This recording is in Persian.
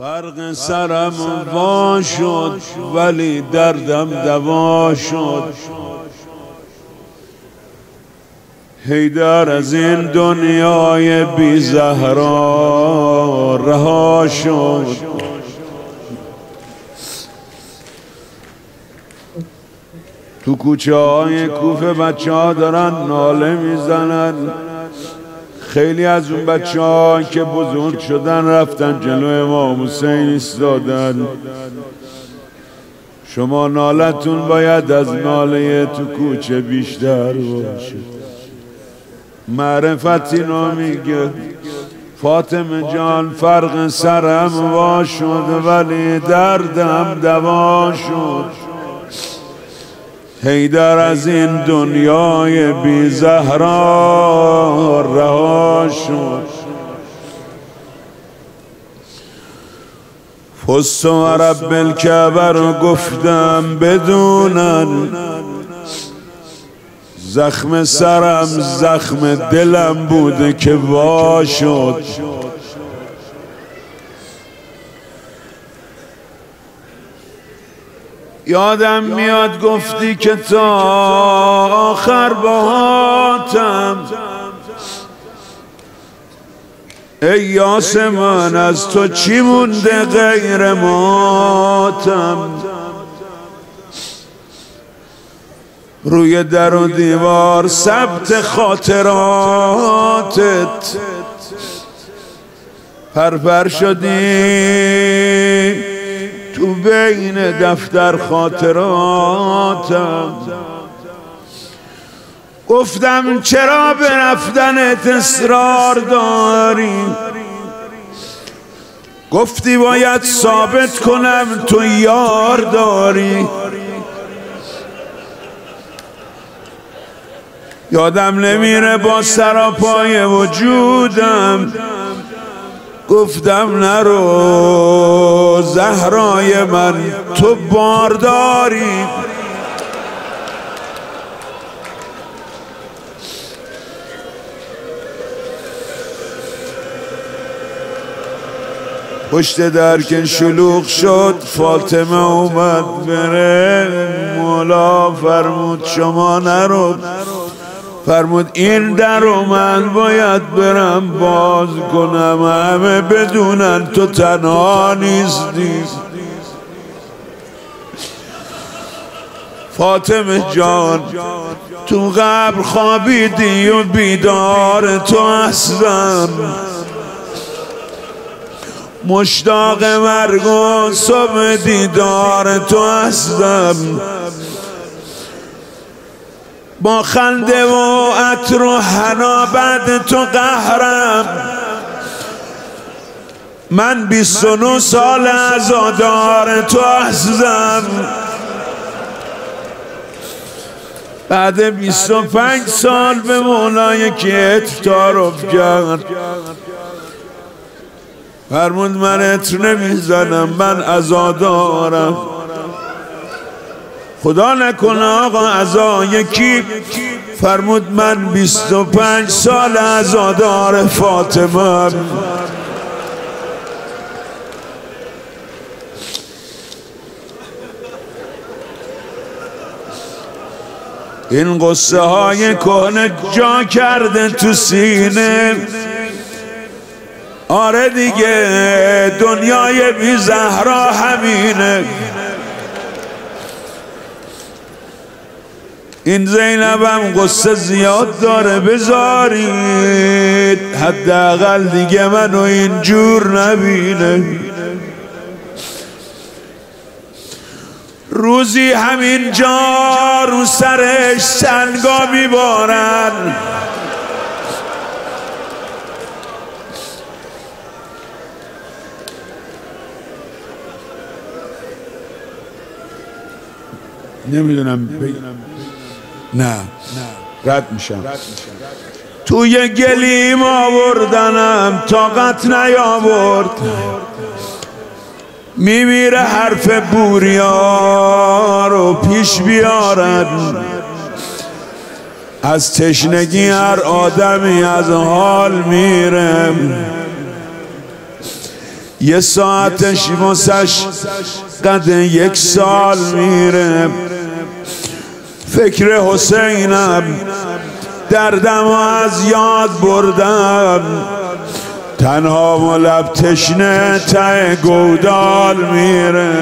فرق سرم وا شد ولی دردم دوا شد. هیدر از این دنیای بی زهرا رها شد. تو کوچه های کوفه بچه ها دارن ناله می‌زنن. خیلی از اون بچه ها که بزرگ شدن رفتن جلو امام حسین ایستادن شما نالتون باید از ناله تو کوچه بیشتر باشه. معرفت اینو میگه فاطمه جان فرق سرم وا شد ولی دردم دوا شد. هیدر از این دنیای بی زهرا رها شد. فست و رب الکعبه رو گفتم بدونن. زخم سرم زخم دلم بوده که وا شد. یادم میاد گفتی که تا آخر باهاتم ای یاسمان از تو چی مونده غیر ماتم؟ روی در و دیوار ثبت خاطراتت. پرپر شدی. تو بین دفتر خاطراتم. گفتم چرا به رفتنت اصرار داری؟ گفتی باید ثابت کنم تو یار داری. یادم نمیره با سراپای وجودم گفتم نرو زهرای من تو بارداری. پشت در که شلوغ شد فاطمه اومد بره مولا فرمود شما نرو. فرمود این در و من باید برم باز کنم همه بدونن تو تنها نیستی. فاطمه جان تو قبر خوابیدی و بیدار تو هستم. مشتاق مرگ و صبح دیدار تو هستم. با خنده و عطر و حنا بعد تو قهرم. من بیست و نو سال ازادار تو هستم بعد بیست و پنج سال به مولای که تعارف کرد فرمود من اتر نمی‌زنم من ازادارم خدا نکنه آقا ازا یکی. فرمود من بیست و پنج سال ازادار فاطمه. این قصه های کهنه جا کرده تو سینه. آره دیگه دنیای بی زهرا همینه. این زینبم قصه زیاد داره بذارید. حداقل دیگه منو اینجور نبینه. روزی همین جا رو سرش سنگا میبارن. نمی‌دونم. نه. رد میشم. توی گلیم آوردنم طاقت نیاورد. میمیره حرف بوریا رو پیش بیارن. از تشنگی هر آدمی از حال میرم یه ساعتش واسش قد یک سال میره. فکر حسینم دردم از یاد بردم. تنها و لب تشنه ته گودال میره